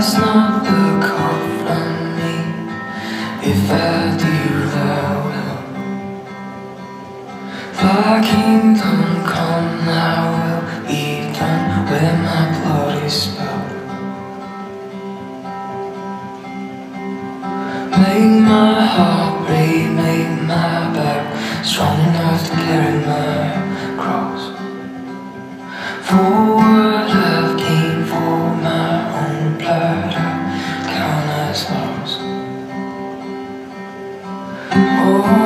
Pass not the cup from me if I do will. Thy kingdom come, thy will be done where my blood is spilled. Make my heart brave, make my back strong enough to carry my cross. For poor.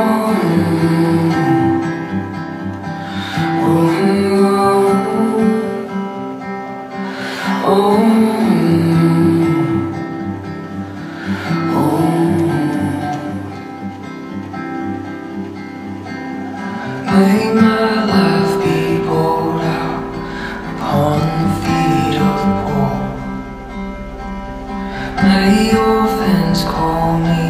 May orphans call me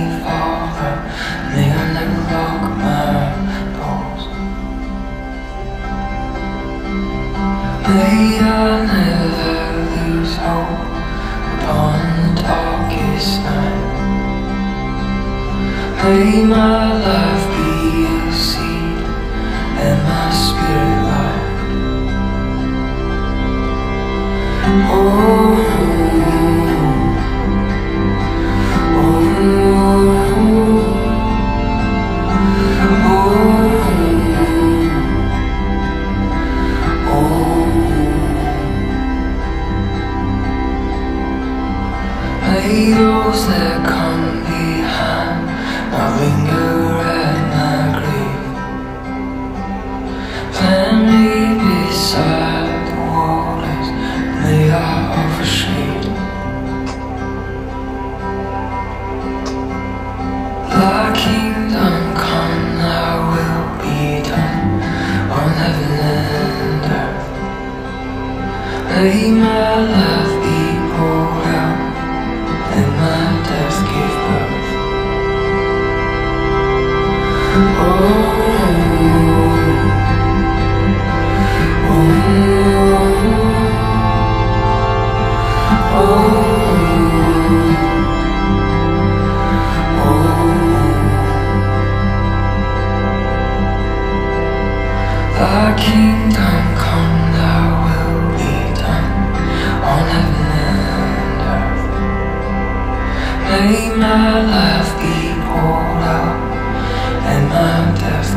upon the darkest night. May my life Those that come behind not linger at my grave. Plant me beside the waters, may I offer shade. Thy kingdom come, thy will be done on heaven and earth. May my life Oh. Thy kingdom come, thy will be done on heaven and earth. May my life be poured out and my death